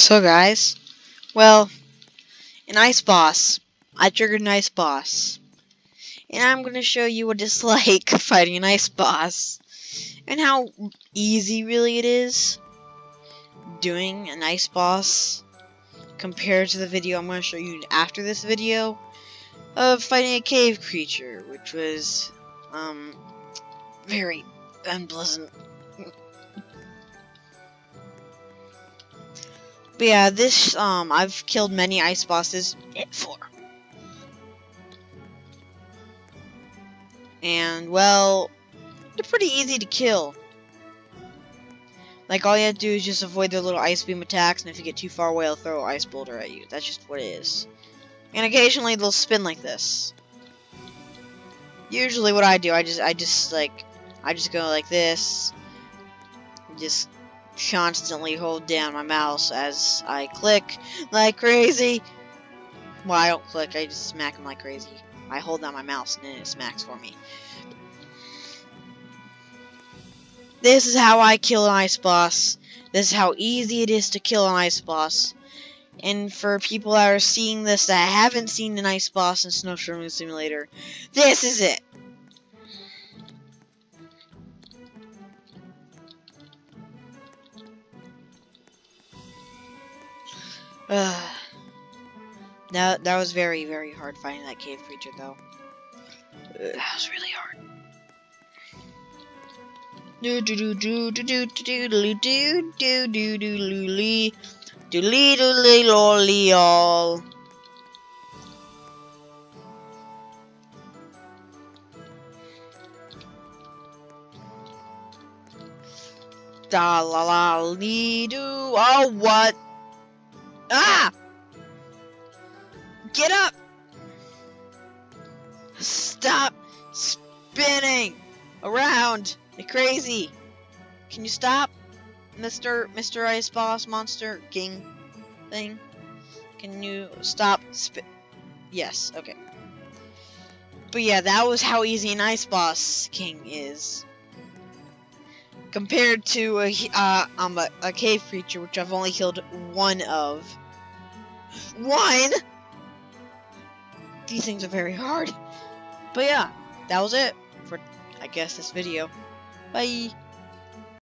So guys, well, an ice boss. I triggered an ice boss. And I'm going to show you what it's like fighting an ice boss. And how easy really it is doing an ice boss compared to the video I'm going to show you after this video of fighting a cave creature, which was um, very unpleasant. But yeah, this, um, I've killed many ice bosses before. And, well, they're pretty easy to kill. Like, all you have to do is just avoid their little ice beam attacks, and if you get too far away, they'll throw an ice boulder at you. That's just what it is. And occasionally, they'll spin like this. Usually what I do, I just, I just, like, I just go like this. Just constantly hold down my mouse as I click like crazy. Well, I don't click, I just smack them like crazy. I hold down my mouse and then it smacks for me. This is how I kill an ice boss. This is how easy it is to kill an ice boss. And for people that are seeing this that haven't seen an ice boss in Snowstorm Simulator, this is it. Ugh. That, that was very, very hard finding that cave creature, though. Ugh, that was really hard. Do do do do do do do do do do do do do do do all. Da la la lee do oh what Ah! Get up! Stop spinning around like crazy. Can you stop, Mr. Mr. Ice Boss Monster King thing? Can you stop spin? Yes, okay. But yeah, that was how easy an Ice Boss King is compared to a, uh, um, a, a cave creature, which I've only killed one of. One? These things are very hard. But yeah, that was it for, I guess, this video. Bye.